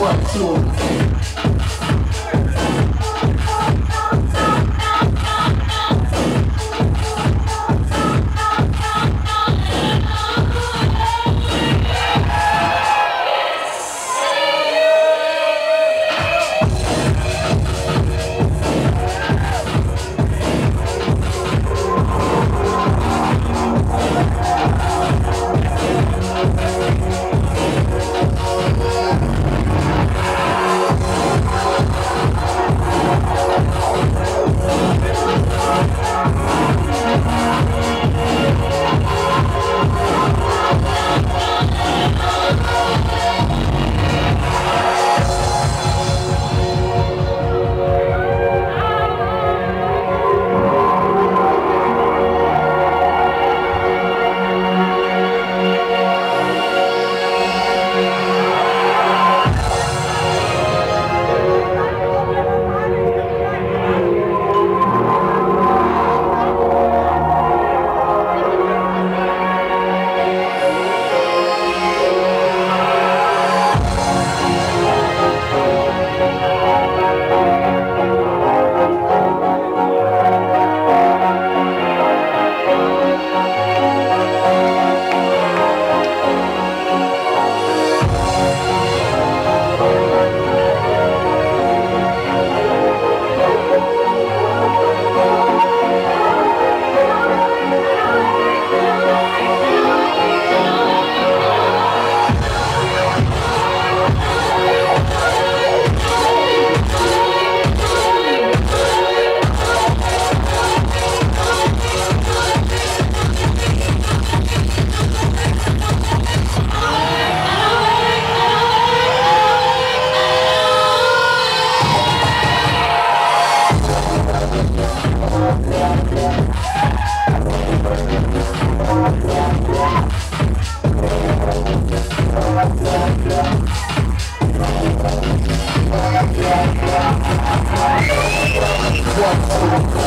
What's your name? One, two,